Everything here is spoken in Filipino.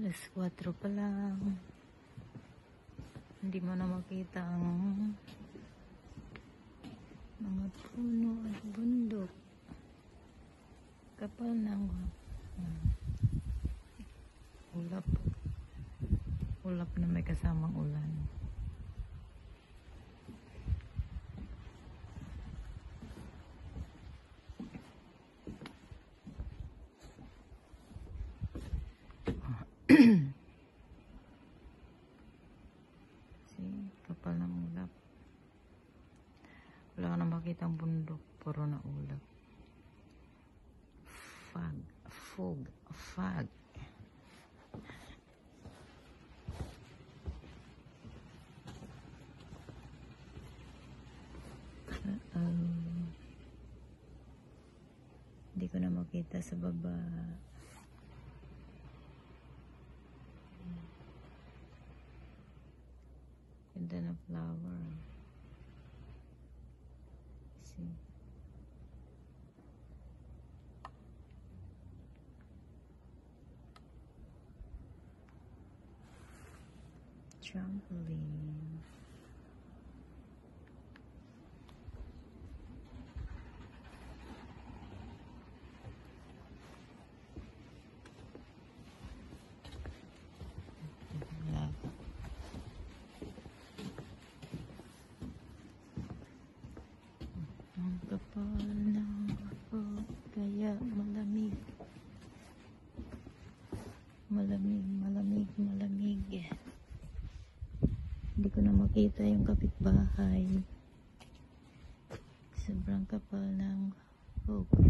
Alas 4 pa lang. Hindi mo na makita ang mga puno at bundok. Kapal ng ulap. Ulap na may kasamang ulan. See, kapal ng ulap. Wala ka na makita ang bundok. Puro na ulap. Fog. Fog. Fog. Hindi ko na makita sa baba. Ganda na flower. See? Trampoline. kapal ng ako kaya malamig malamig malamig malamig hindi ko na makita yung kapitbahay. Sobrang kapal ng hope.